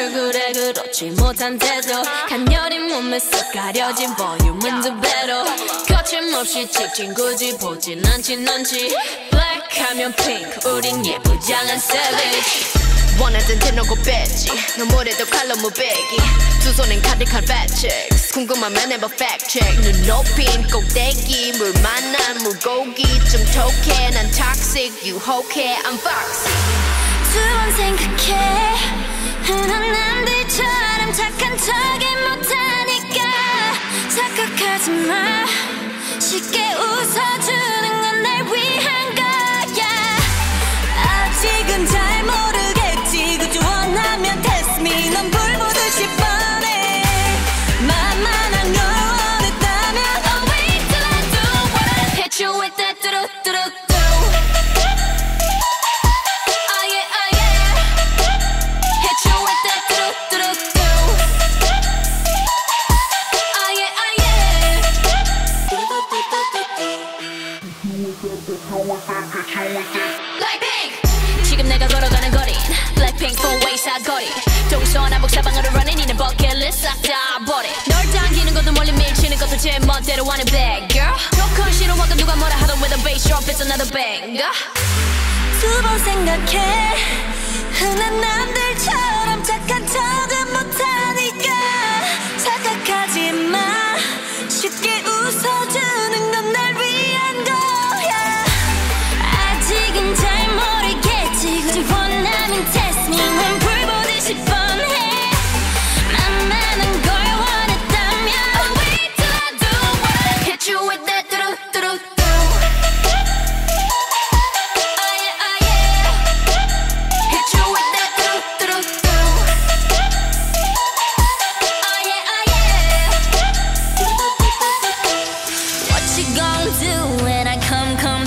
얼굴에 그렇지 못한 태도. 간녀린 몸에 쏙 가려진 볼륨은 두 배로. 거침없이 찍힌 굳이 보진 않지 넌지. Black 하면 Pink 우린 예쁘장한 Savage. 원하던 대놓고 뺐지. 너무래도 칼로 무배기. 두 손엔 가득한 fat chicks 궁금하면 해봐 fact check. 눈 높인 꼭대기 물 만난 물고기. 좀 톡해 난 toxic. 유혹해 I'm foxy. 두번 생각해. 흔한 남들처럼 착한 척이 못하니까. 착각하지 마. 쉽게 웃어주는 건 날 위한 Blackpink. 지금 내가 걸어가는 거린 Blackpink four way 사거리. 동서남북 사방으로 running 이는 버킷리스트 싹다 버려. 널 당기는 것도 멀리 밀치는 것도 제 멋대로 하는 bad girl. 조건 싫어하고 누가 뭐라 하던 with a bass drop it's another banger. 두번 생각해. 흔한 남들처럼 when I come, come?